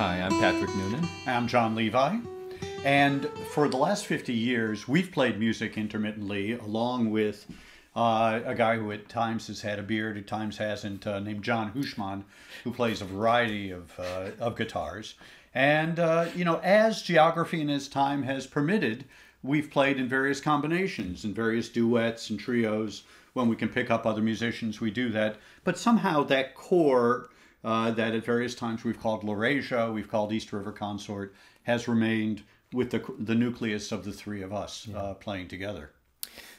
Hi, I'm Patrick Noonan. I'm John Levi. And for the last 50 years, we've played music intermittently along with uh, a guy who at times has had a beard, at times hasn't, uh, named John Houshmand, who plays a variety of, uh, of guitars. And, uh, you know, as geography and as time has permitted, we've played in various combinations, in various duets and trios. When we can pick up other musicians, we do that. But somehow that core uh, that at various times we've called Laurasia, we've called East River Consort, has remained with the, the nucleus of the three of us yeah. uh, playing together.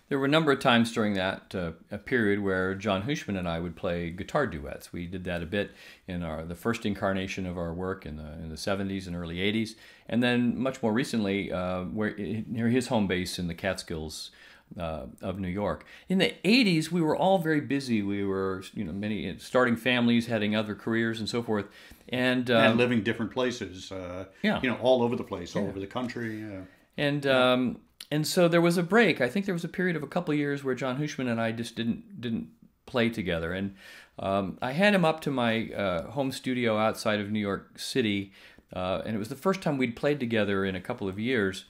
There were a number of times during that uh, a period where John Houshmand and I would play guitar duets. We did that a bit in our the first incarnation of our work in the in the 70s and early 80s, and then much more recently, uh, where near his home base in the Catskills uh, of New York. In the 80s, we were all very busy. We were, you know, many starting families, having other careers, and so forth, and um, and living different places. Uh, yeah, you know, all over the place, all yeah. over the country. And um, and so there was a break. I think there was a period of a couple of years where John Houshmand and I just didn't didn't play together, and um, I had him up to my uh, home studio outside of New York City, uh, and it was the first time we'd played together in a couple of years.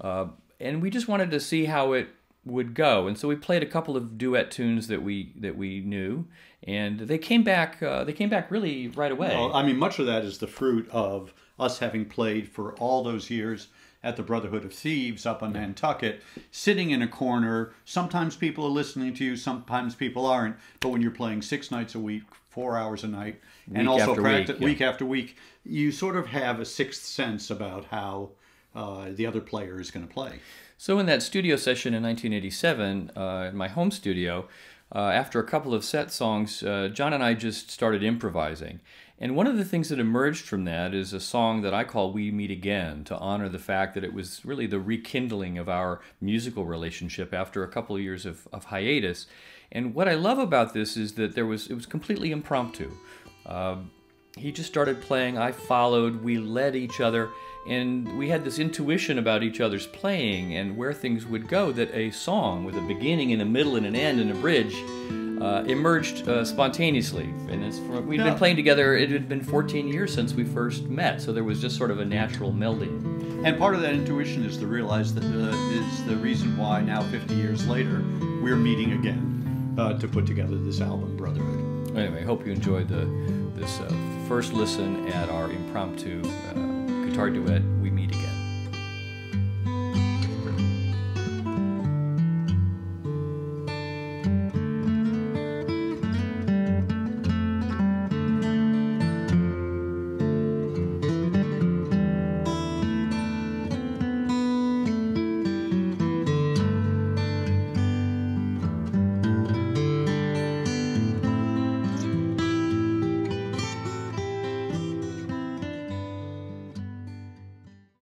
Uh, and we just wanted to see how it would go. And so we played a couple of duet tunes that we that we knew, and they came back. Uh, they came back really right away. Well, I mean, much of that is the fruit of us having played for all those years at the Brotherhood of Thieves up on Nantucket, sitting in a corner. Sometimes people are listening to you, sometimes people aren't. But when you're playing six nights a week, four hours a night, week and also practice week, yeah. week after week, you sort of have a sixth sense about how uh, the other player is going to play. So in that studio session in 1987, uh, in my home studio, uh, after a couple of set songs, uh, John and I just started improvising. And one of the things that emerged from that is a song that I call We Meet Again to honor the fact that it was really the rekindling of our musical relationship after a couple of years of, of hiatus. And what I love about this is that there was it was completely impromptu. Uh, he just started playing, I followed, we led each other, and we had this intuition about each other's playing and where things would go that a song with a beginning and a middle and an end and a bridge uh, emerged uh, spontaneously. And from, we'd been playing together, it had been 14 years since we first met, so there was just sort of a natural melding. And part of that intuition is to realize that uh, is the reason why now, 50 years later, we're meeting again uh, to put together this album, Brotherhood. Anyway, I hope you enjoyed the, this uh, first listen at our impromptu uh, guitar duet, We.